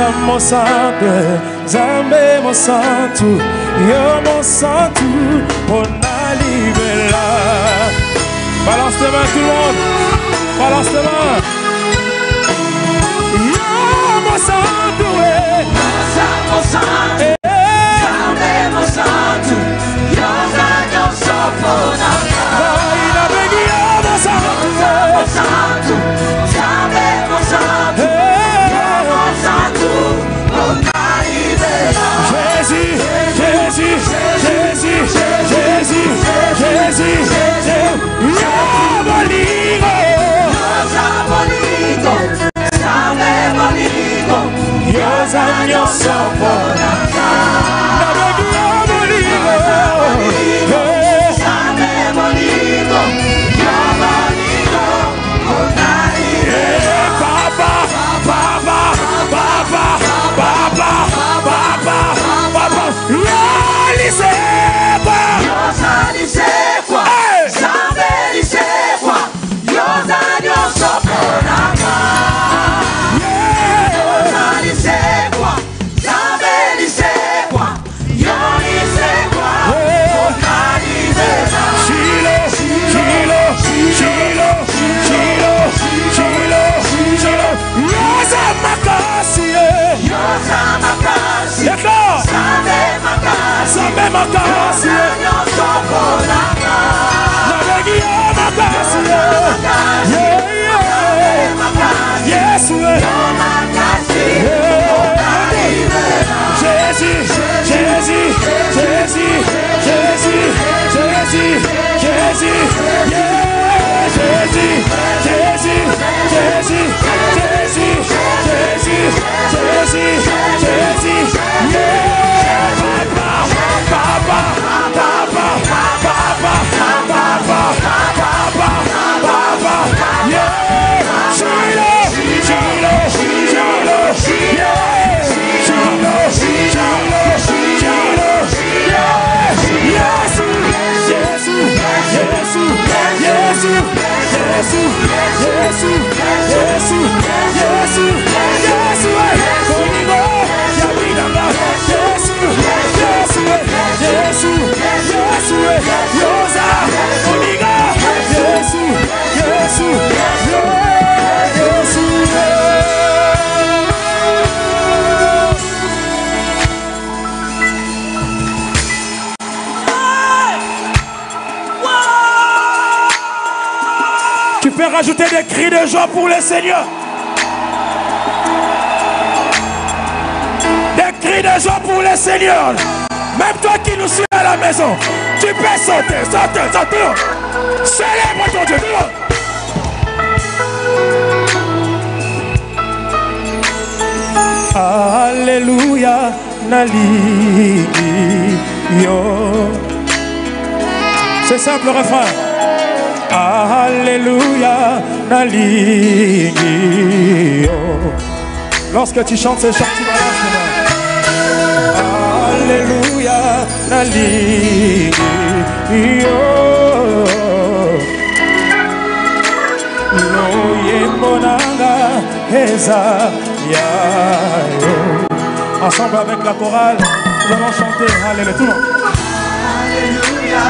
mosantu nzambe mosantu yo mosantu mpona libela. Balance tes mains tout le monde. Balance tes mains. Yo mosantu eh. Eh, ai, nabengi Des cris de joie pour le Seigneur. Des cris de joie pour le Seigneur. Même toi qui nous suis à la maison, tu peux sauter, sauter, sauter. Célèbre ton Dieu. Alléluia, yo. C'est simple le refrain. Alléluia, Nalingio. Lorsque tu chantes ces chants, tu Alléluia, Nalingio. Noyemonanga, Eza, Yayo. Ensemble avec la chorale, nous allons chanter. Alléluia, tout. Alléluia,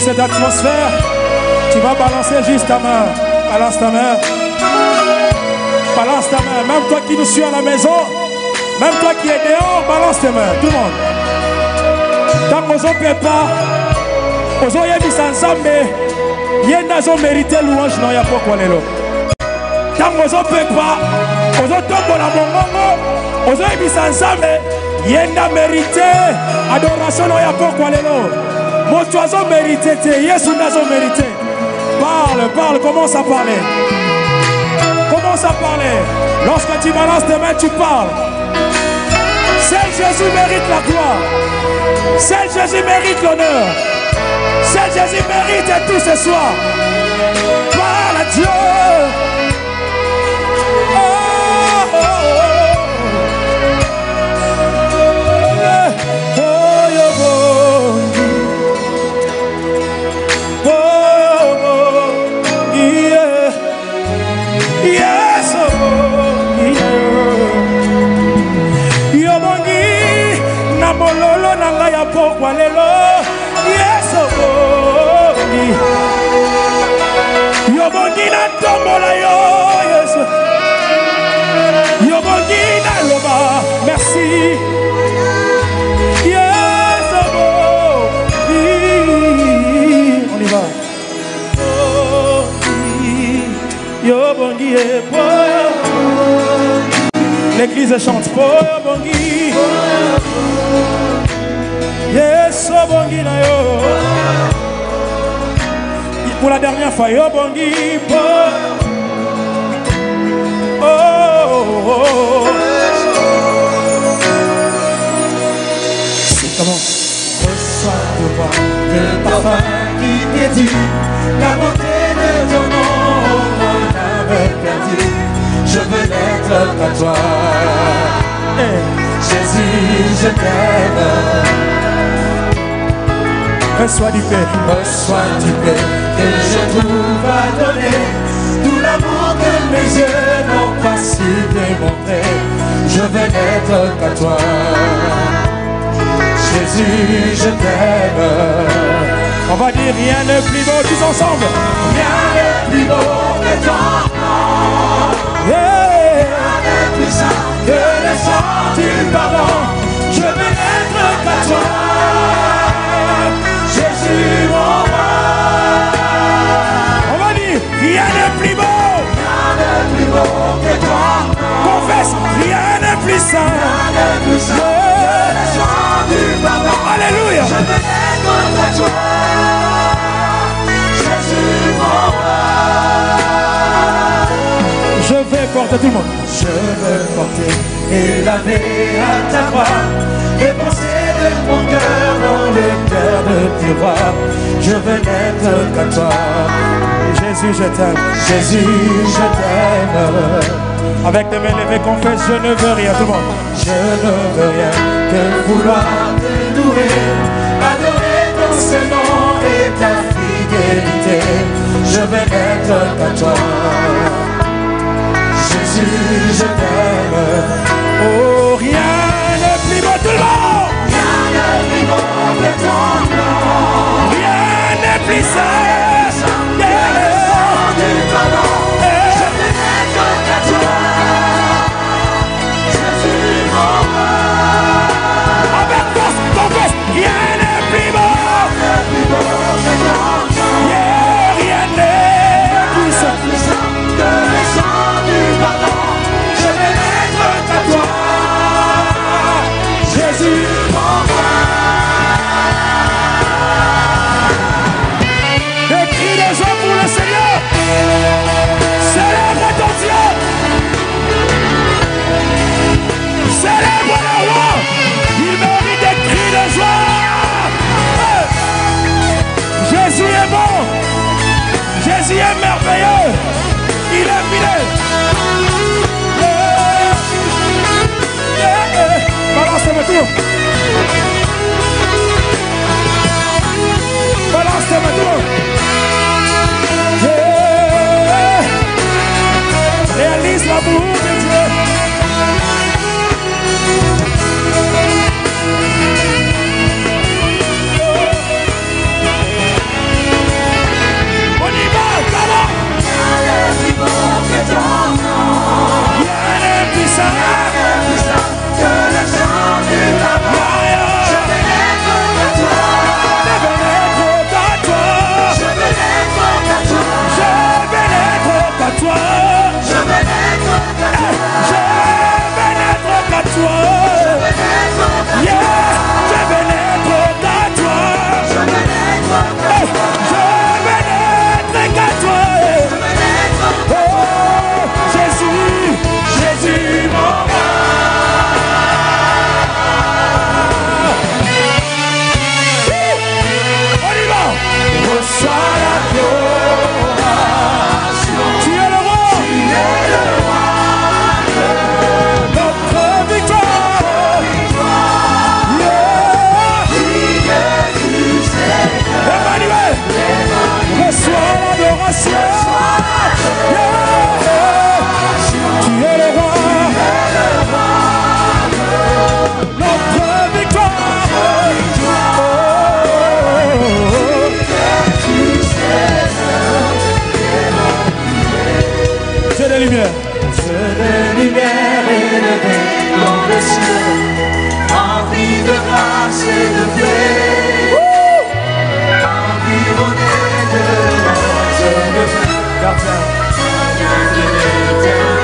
cette atmosphère, tu vas balancer juste ta main. Balance ta main. Balance ta main. Même toi qui nous suis à la maison, même toi qui es dehors, balance tes mains. Tout le monde. Tant qu'on ne peut pas, on a ensemble, yenda mérité louange non ya pokwa lelo ntango ozopepa ozotombola mongongo ozoyebisa nzambe yenda mérité adoration no ya pokwa lelo. Moto mérité te yesu nde mérité. parle parle commence à parler. Commence à parler. Lorsque tu balances tes mains tu parles. Seul jésus mérite la gloire. Seul jésus mérite l'honneur. Seul jésus mérite tout ce soir. Parle à dieu pokwa lelo yesu na ntombola yo yesu. Yobongi naloba merci. On y va. L'église chante po yobongi la dernière fois yo obongi po oh, oh, oh. Comment? Reçois le roi de parfum qui t'est la beauté de ton nom, mon âme perdue. Je veux l'être à toi. Hey. Jésus, je t'aime. Reçois du paix. Reçois du paix que je trouve à donner. Tout l'amour que mes yeux n'ont pas su démontrer. Je veux n'être qu'à toi. Jésus, je t'aime. On va dire rien n'est plus beau tous ensemble. Rien n'est plus beau que ton nom. Yeah. Rien n'est plus saint que le sang du pardon. Je veux n'être qu'à toi. Porter tout le monde. Je veux porter et laver à ta croix les pensées de mon cœur dans le cœur de tes rois. Je veux n'être qu'à toi. Jésus, je t'aime. Jésus, je t'aime. Avec tes mains levées, confesse, je ne veux rien, tout le monde. Je ne veux rien que vouloir te louer, ce nom et ta fidélité, je vais être à toi. Jésus, je t'aime. Oh, rien ne plus beau, tout le monde! Rien ne plus beau que ton nom. Rien ne plus sain.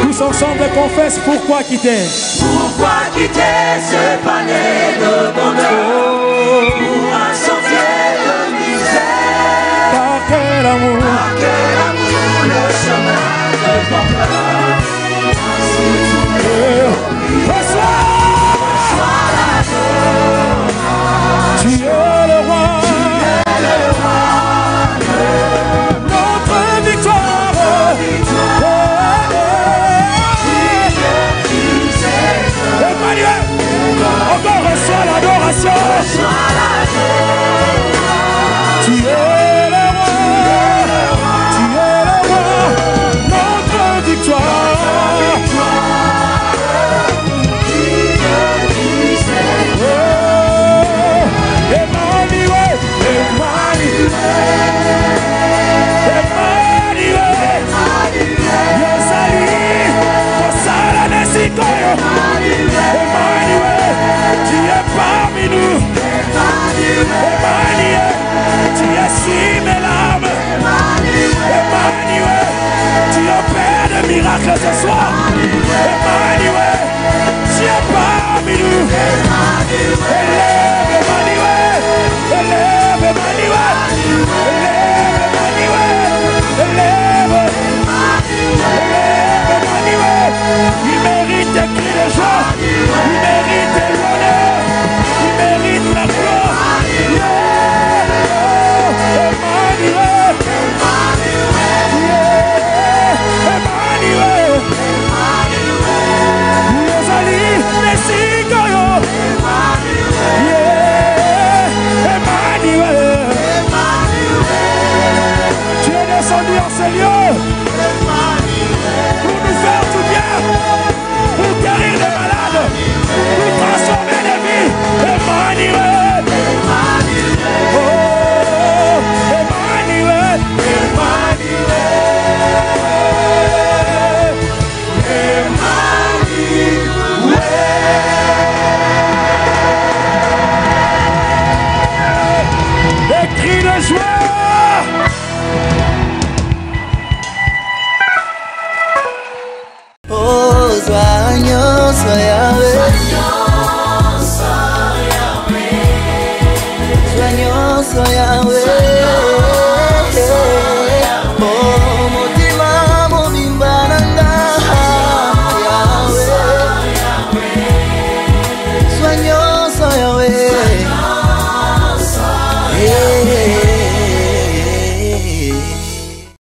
Tous ensemble confesse pourquoi quitter. Pourquoi quitter ce palais de bonheur? Pour un sentier de misère. Par quel amour